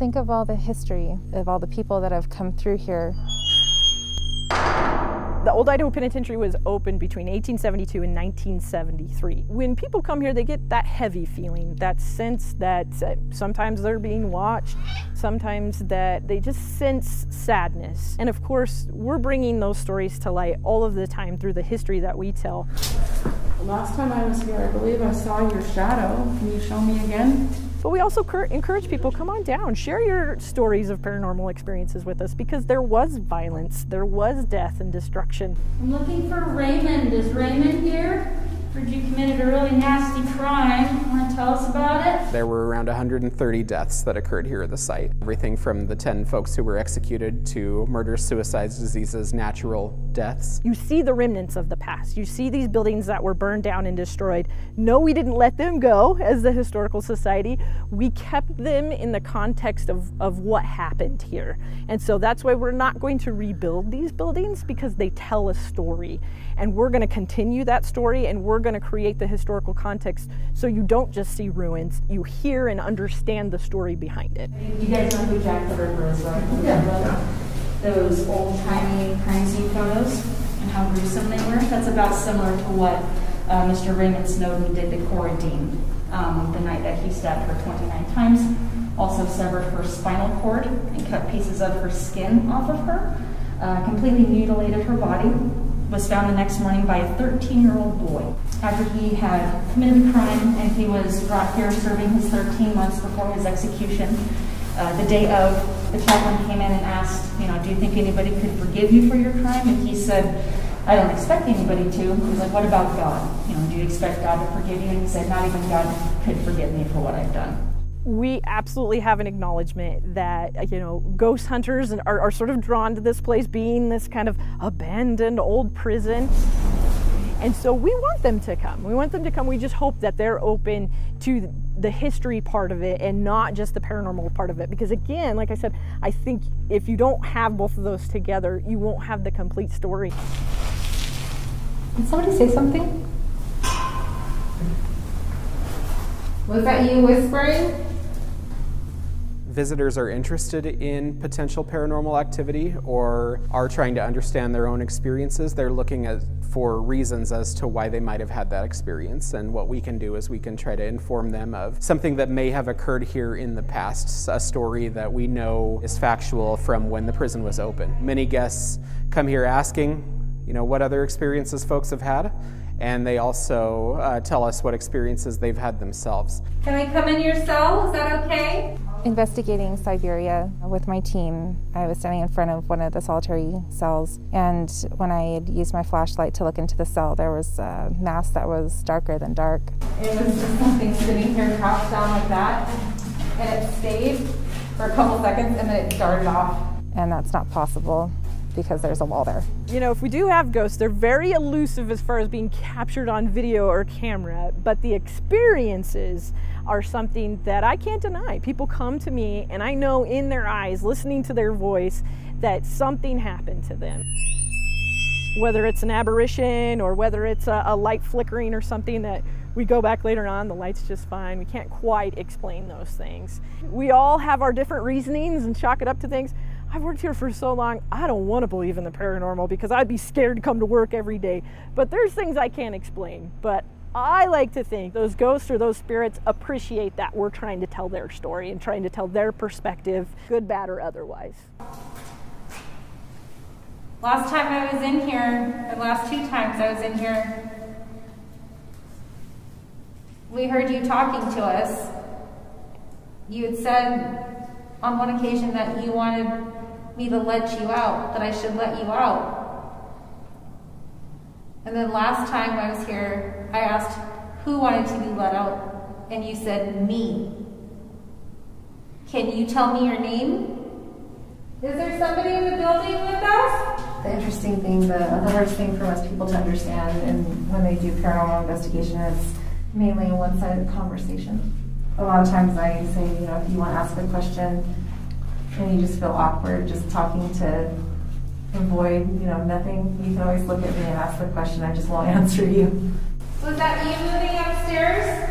Think of all the history of all the people that have come through here. The Old Idaho Penitentiary was opened between 1872 and 1973. When people come here, they get that heavy feeling, that sense that uh, sometimes they're being watched, sometimes that they just sense sadness. And of course, we're bringing those stories to light all of the time through the history that we tell. The last time I was here, I believe I saw your shadow. Can you show me again? But we also encourage people come on down, share your stories of paranormal experiences with us because there was violence, there was death and destruction. I'm looking for Raymond. Is Raymond here? Heard you committed a really nasty crime. Want to tell us about it? There were around 130 deaths that occurred here at the site. Everything from the 10 folks who were executed to murders, suicides, diseases, natural deaths. You see the remnants of the past. You see these buildings that were burned down and destroyed. No, we didn't let them go as the Historical Society. We kept them in the context of, of what happened here. And so that's why we're not going to rebuild these buildings because they tell a story. And we're going to continue that story and we're going to create the historical context so you don't just see ruins, you hear and understand the story behind it. You guys know who Jack the Ripper is, right? Yeah. Those old timey crime scene photos and how gruesome they were. That's about similar to what uh, Mr. Raymond Snowden did to Cora Dean um, the night that he stabbed her 29 times. Also severed her spinal cord and cut pieces of her skin off of her. Uh, completely mutilated her body was found the next morning by a 13-year-old boy after he had committed a crime and he was brought here serving his 13 months before his execution. Uh, the day of, the chaplain came in and asked, you know, do you think anybody could forgive you for your crime? And he said, I don't expect anybody to. He was like, what about God? You know, do you expect God to forgive you? And he said, not even God could forgive me for what I've done we absolutely have an acknowledgement that you know ghost hunters are, are sort of drawn to this place being this kind of abandoned old prison. And so we want them to come. We want them to come. We just hope that they're open to the history part of it and not just the paranormal part of it. Because again like i said i think if you don't have both of those together you won't have the complete story. Did somebody say something? Was that you whispering visitors are interested in potential paranormal activity or are trying to understand their own experiences, they're looking at, for reasons as to why they might have had that experience. And what we can do is we can try to inform them of something that may have occurred here in the past, a story that we know is factual from when the prison was open. Many guests come here asking, you know, what other experiences folks have had and they also uh, tell us what experiences they've had themselves. Can I come in your cell? Is that okay? Investigating Siberia with my team, I was standing in front of one of the solitary cells, and when I had used my flashlight to look into the cell, there was a mass that was darker than dark. It was just something sitting here crouched down like that, and it stayed for a couple seconds, and then it darted off. And that's not possible because there's a wall there. You know, if we do have ghosts, they're very elusive as far as being captured on video or camera, but the experiences are something that I can't deny. People come to me and I know in their eyes, listening to their voice, that something happened to them. Whether it's an apparition or whether it's a, a light flickering or something that we go back later on, the light's just fine. We can't quite explain those things. We all have our different reasonings and chalk it up to things. I've worked here for so long, I don't want to believe in the paranormal because I'd be scared to come to work every day. But there's things I can't explain. But I like to think those ghosts or those spirits appreciate that we're trying to tell their story and trying to tell their perspective, good, bad, or otherwise. Last time I was in here, the last two times I was in here, we heard you talking to us. You had said on one occasion that you wanted me to let you out, that I should let you out. And then last time I was here, I asked who wanted to be let out, and you said me. Can you tell me your name? Is there somebody in the building with us? The interesting thing, the, the hardest thing for most people to understand and when they do paranormal investigation is mainly a one-sided conversation. A lot of times I say, you know, if you want to ask a question, and you just feel awkward just talking to avoid, you know, nothing, you can always look at me and ask the question. I just won't answer you. Was that you moving upstairs?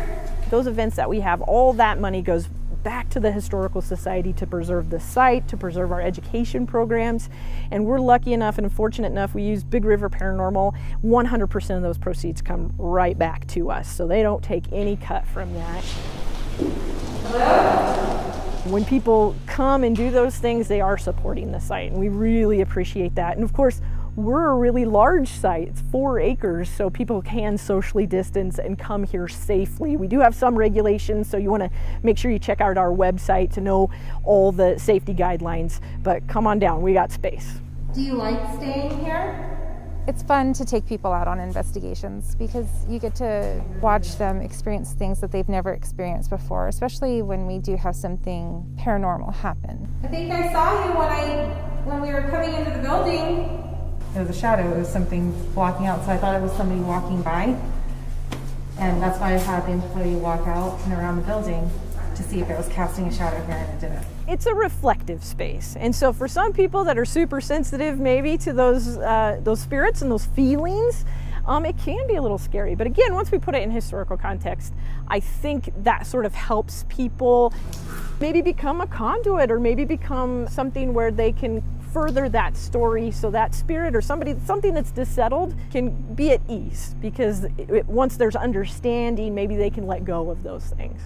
Those events that we have, all that money goes back to the Historical Society to preserve the site, to preserve our education programs. And we're lucky enough and fortunate enough, we use Big River Paranormal. 100% of those proceeds come right back to us. So they don't take any cut from that. When people come and do those things, they are supporting the site, and we really appreciate that. And of course, we're a really large site, it's four acres, so people can socially distance and come here safely. We do have some regulations, so you want to make sure you check out our website to know all the safety guidelines. But come on down, we got space. Do you like staying here? It's fun to take people out on investigations because you get to watch them experience things that they've never experienced before, especially when we do have something paranormal happen. I think I saw you when I when we were coming into the building. It was a shadow, it was something blocking out, so I thought it was somebody walking by. And that's why I had the employee walk out and around the building to see if it was casting a shadow here, and it didn't. It's a reflective space, and so for some people that are super sensitive, maybe to those uh, those spirits and those feelings, um, it can be a little scary. But again, once we put it in historical context, I think that sort of helps people maybe become a conduit or maybe become something where they can further that story so that spirit or somebody something that's dissettled can be at ease because it, once there's understanding maybe they can let go of those things